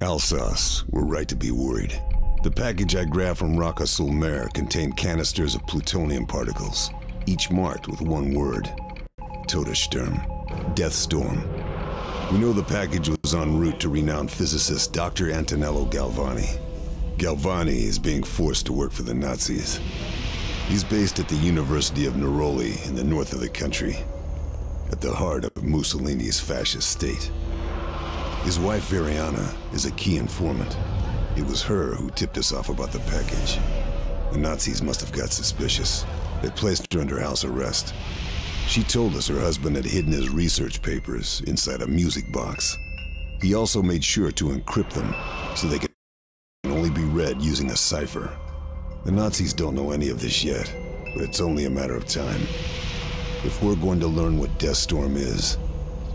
Alsace, we're right to be worried. The package I grabbed from Raqqa Sul contained canisters of plutonium particles, each marked with one word Todessturm, Death Storm. We know the package was en route to renowned physicist Dr. Antonello Galvani. Galvani is being forced to work for the Nazis. He's based at the University of Neroli in the north of the country, at the heart of Mussolini's fascist state. His wife, Veriana, is a key informant. It was her who tipped us off about the package. The Nazis must have got suspicious. They placed her under house arrest. She told us her husband had hidden his research papers inside a music box. He also made sure to encrypt them so they could only be read using a cipher. The Nazis don't know any of this yet, but it's only a matter of time. If we're going to learn what Deathstorm is,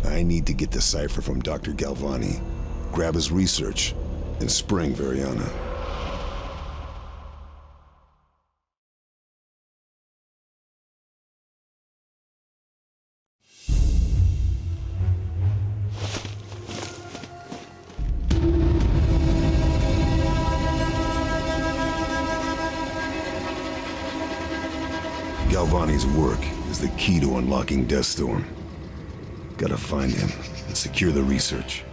I need to get the cipher from Dr. Galvani, grab his research, and spring Veriana. Galvani's work is the key to unlocking Deathstorm. Gotta find him and secure the research.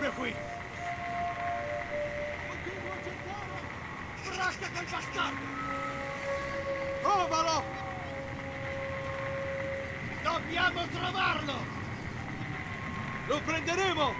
Proprio qui! Bracca quel bastardo! Trovalo! Dobbiamo trovarlo! Lo prenderemo!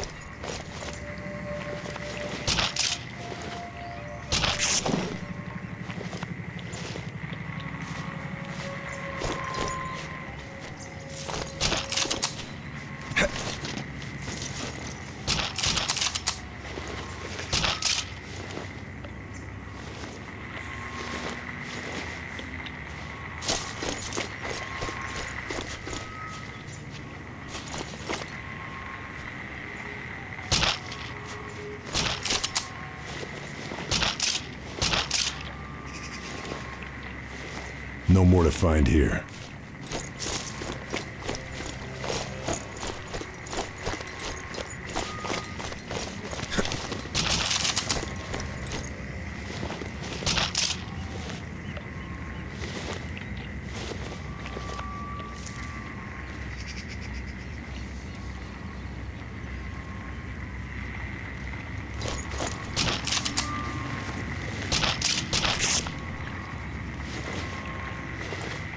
More to find here.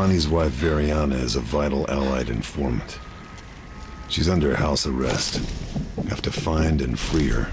Galvani's wife Veriana is a vital allied informant. She's under house arrest. Have to find and free her.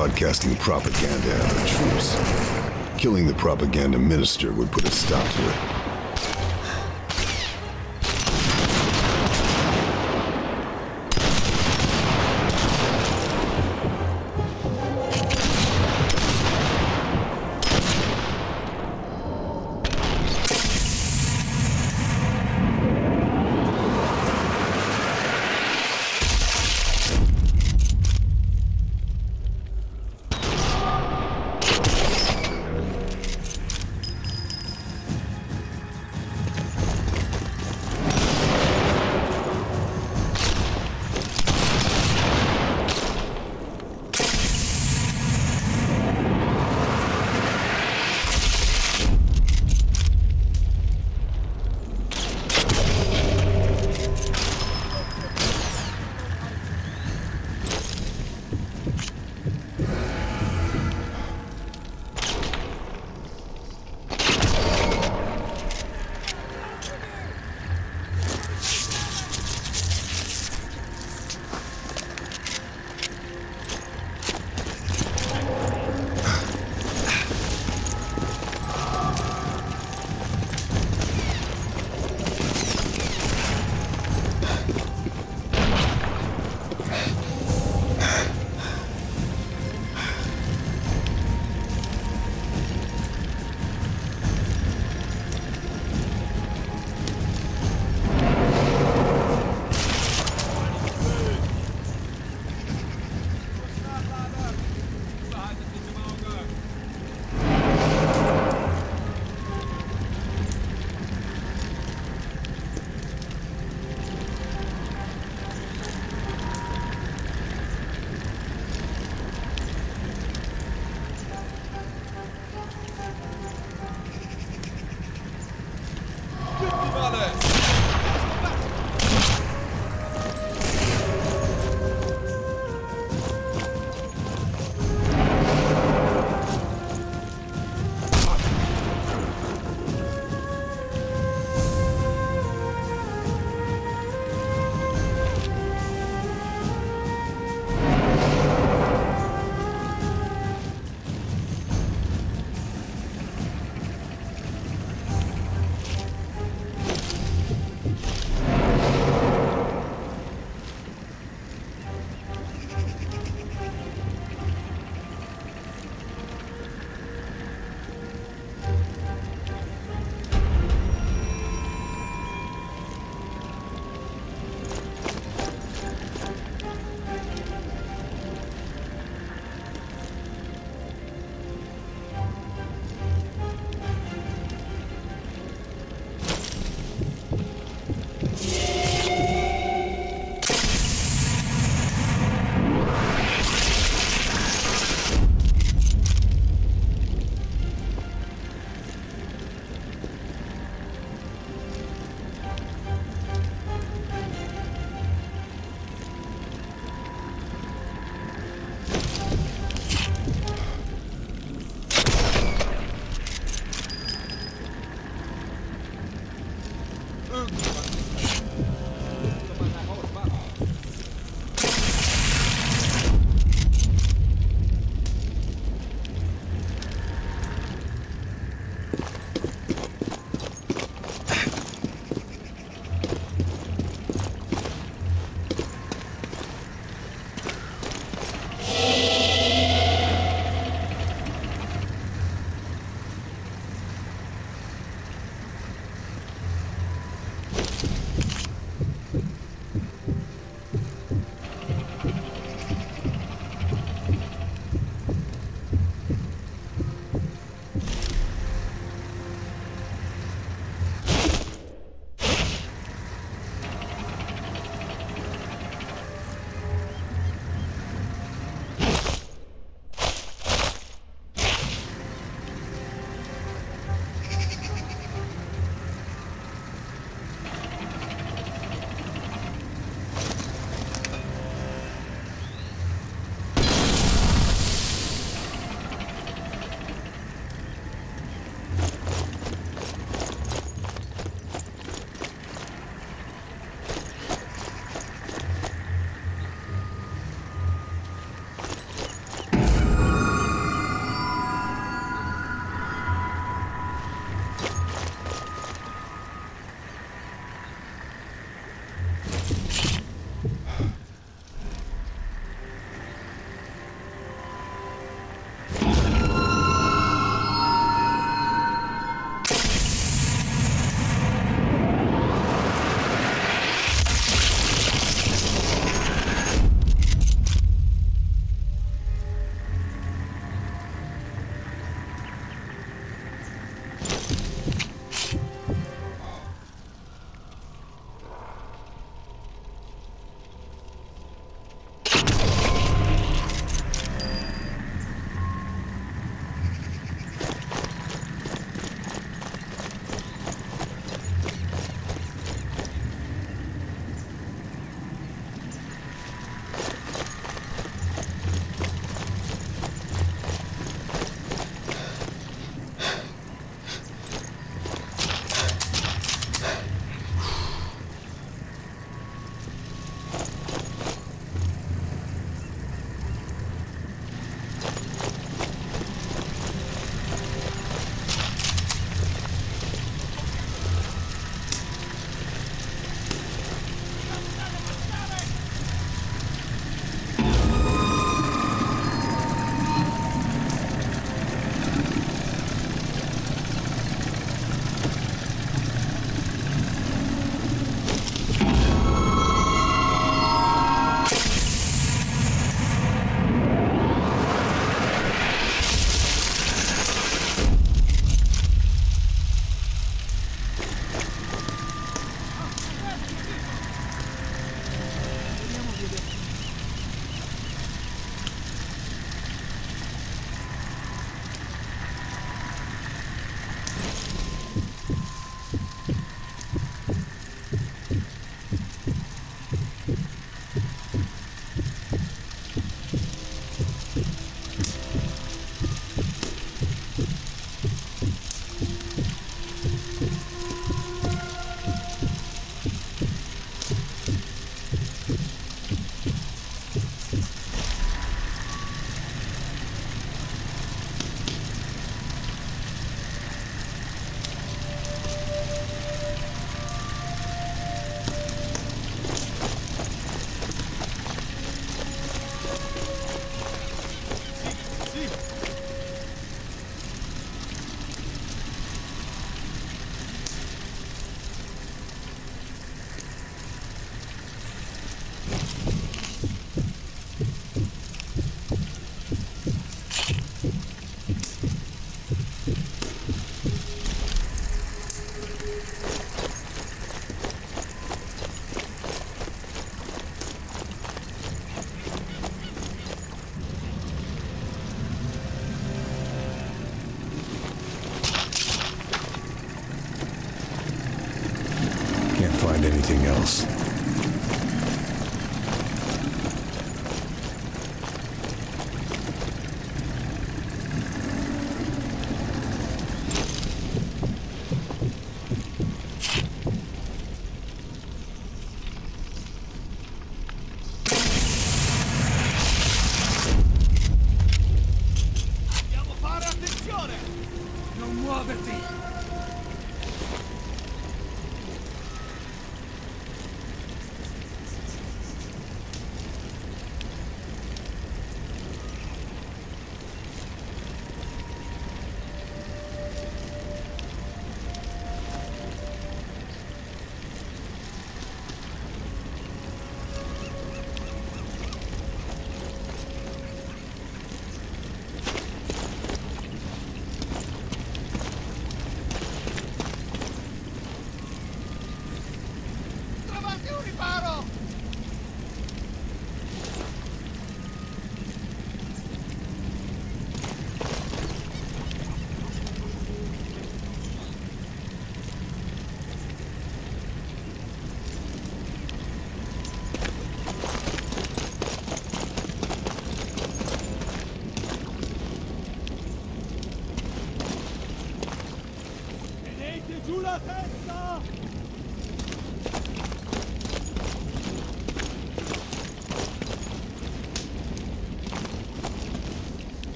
Broadcasting propaganda at our troops. Killing the propaganda minister would put a stop to it.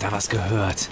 Da was gehört.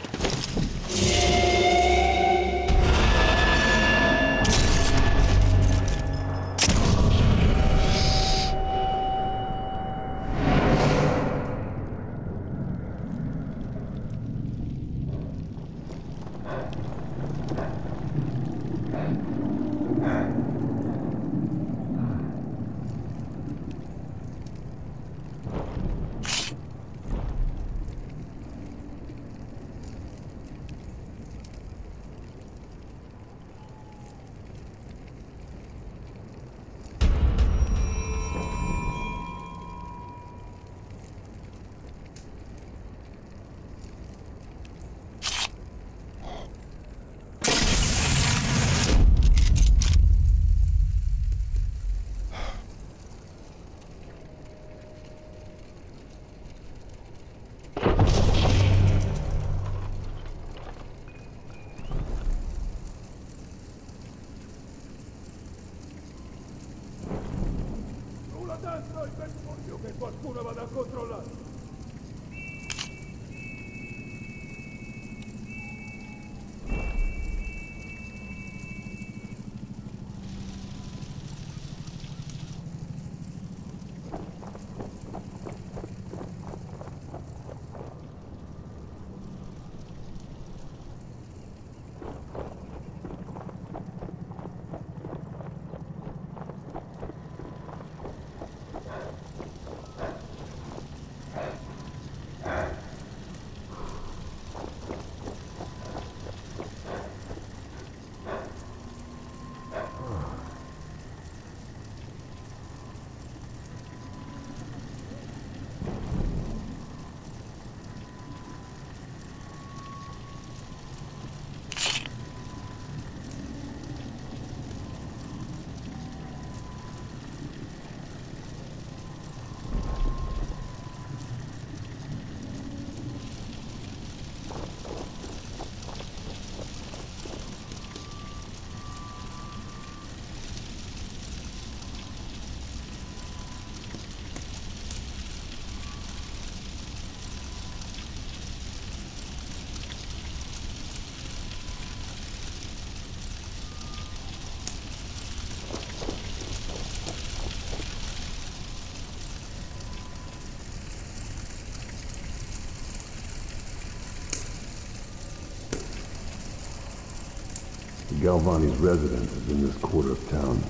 Galvani's residence is in this quarter of town.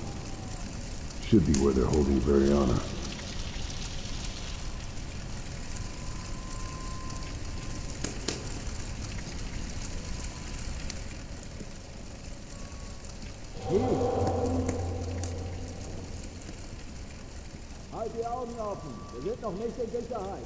Should be where they're holding Veriana. Halt die Augen offen. Wir sind noch nicht in Sicherheit.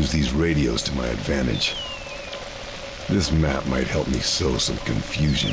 use these radios to my advantage. This map might help me sow some confusion.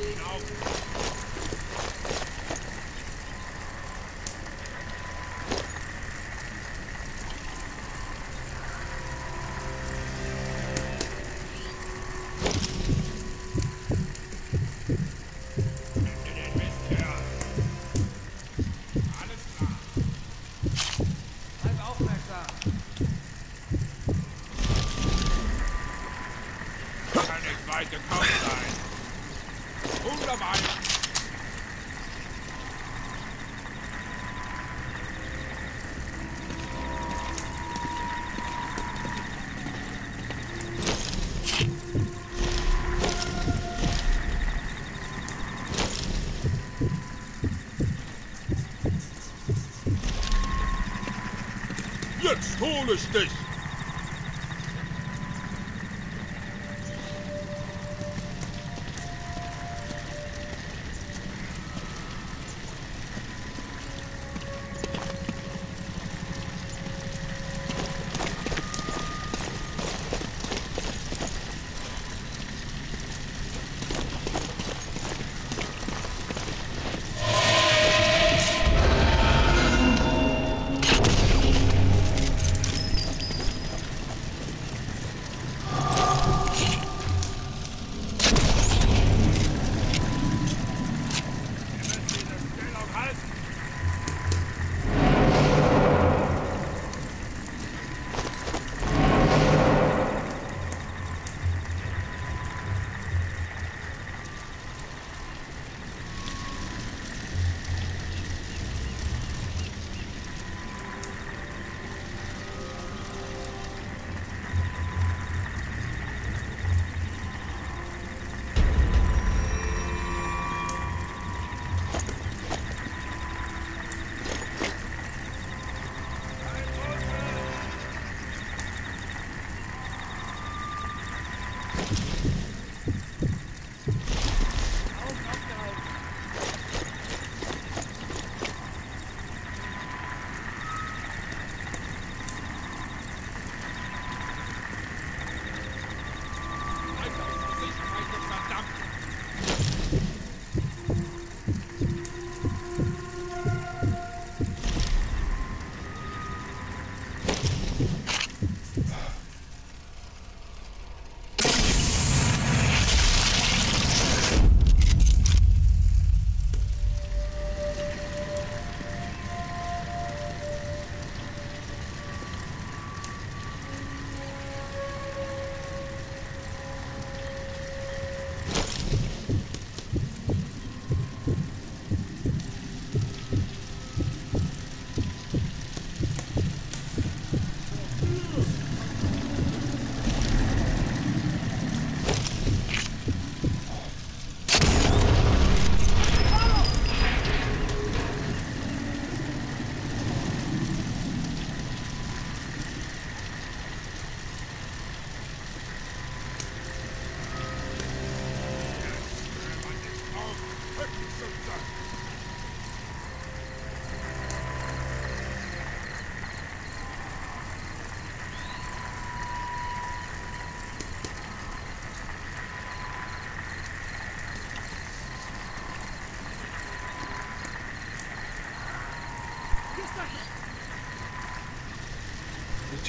Scheuchen Todesstich.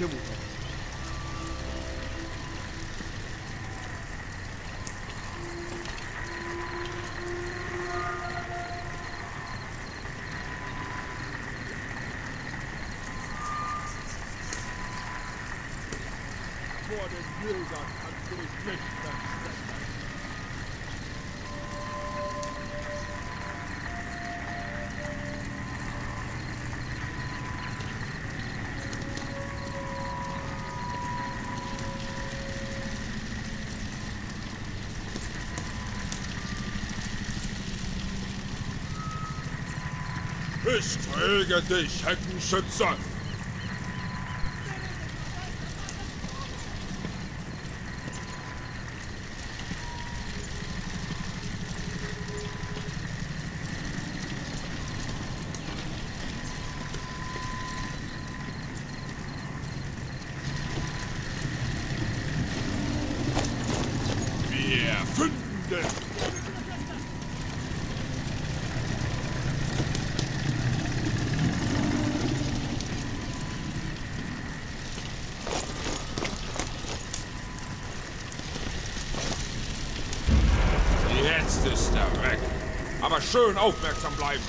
живут. Ich träge dich, Heckenschütze! Schön aufmerksam bleiben.